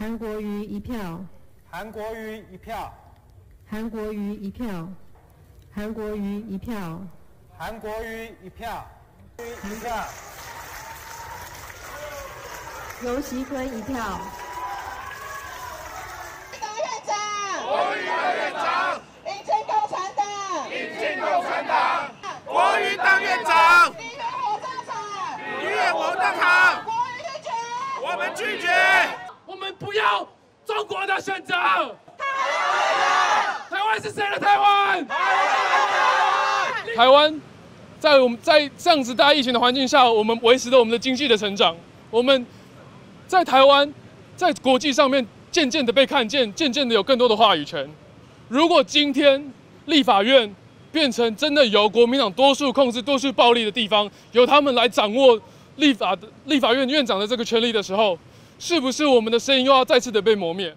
韩国瑜一票，韩国瑜一票，韩国瑜一票，韩国瑜一票，韩国瑜一票，一票，游锡坤一票，当院长，国瑜当院长，引进共产党，引进共产党，国瑜当院长，你愿火葬场，你愿火葬场，国瑜拒绝，我们拒绝。不要中国的选择。台湾台湾是谁的台湾？台湾在我们在这样子大疫情的环境下，我们维持着我们的经济的成长。我们在台湾在国际上面渐渐的被看见，渐渐的有更多的话语权。如果今天立法院变成真的由国民党多数控制、多数暴力的地方，由他们来掌握立法的立法院院长的这个权利的时候，是不是我们的声音又要再次的被磨灭？